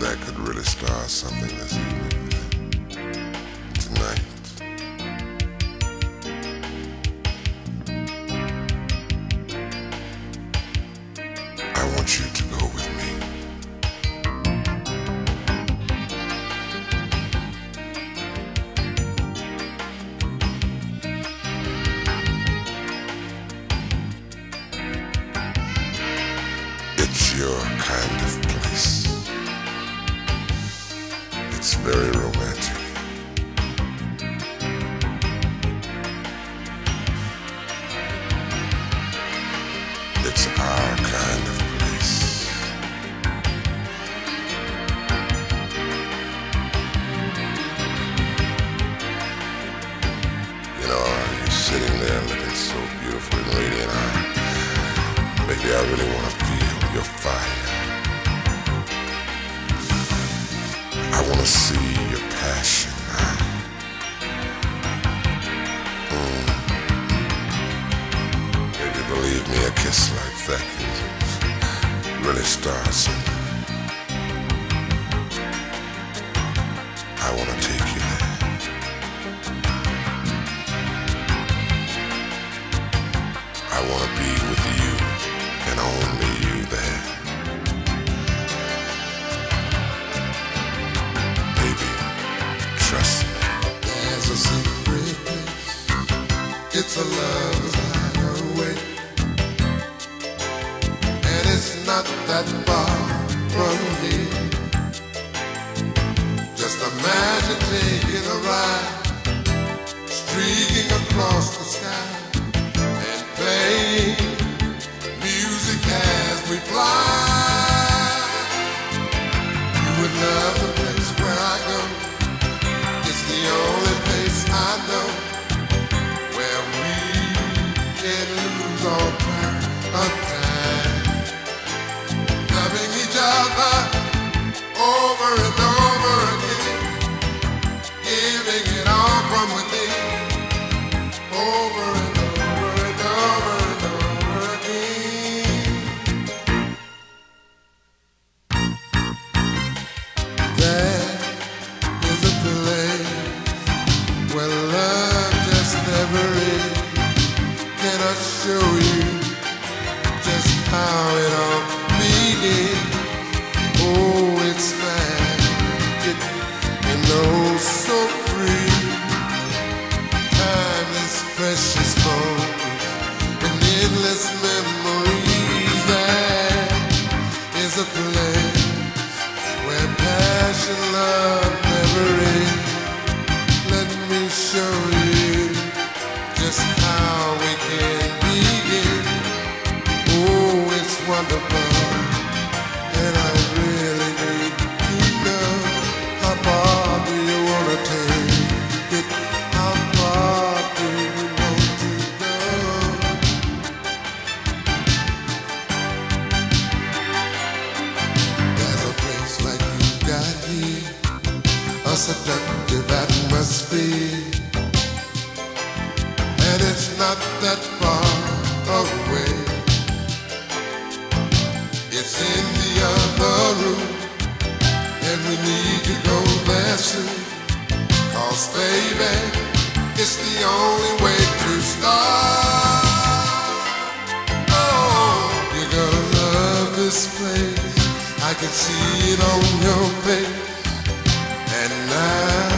that could really start something this evening. Tonight. Very romantic. It's our kind of place. You know, you're sitting there looking so beautiful and radiant. I, baby, I really want to feel your fire. I want to see your passion. Mm. Baby, believe me, a kiss like that really start And it's not that where love just never is. Can I show you a seductive atmosphere, and it's not that far away. It's in the other room, and we need to go there soon. Cause baby, it's the only way can see it on your face. And now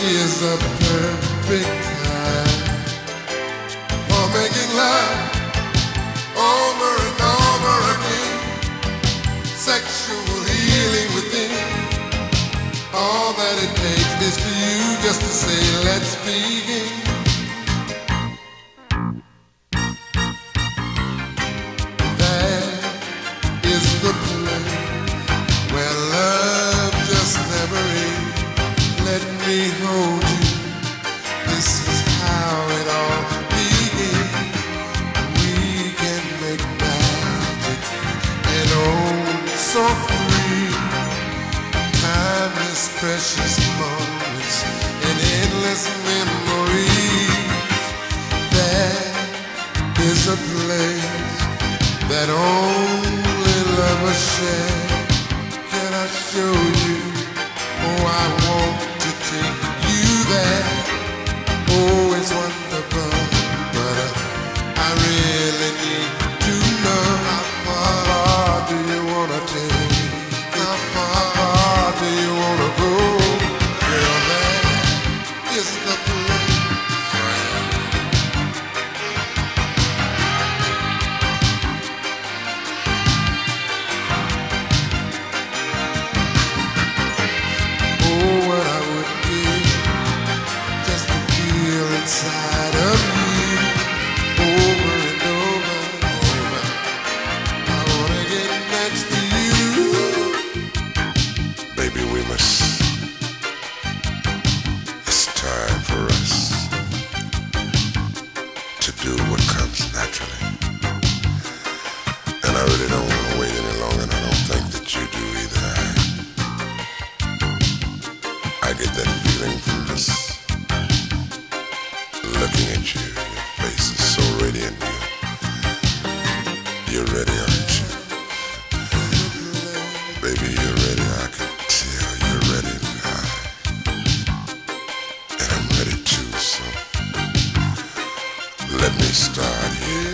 is the perfect time for making love over and over again. Sexual healing within. All that it takes is for you just to say, let's begin. precious moments and endless memories. That is a place that only lovers share. Can I show you? Oh, I to do what comes naturally. And I really don't want to wait any longer, and I don't think that you do either. I, I get that feeling from just looking at you. started.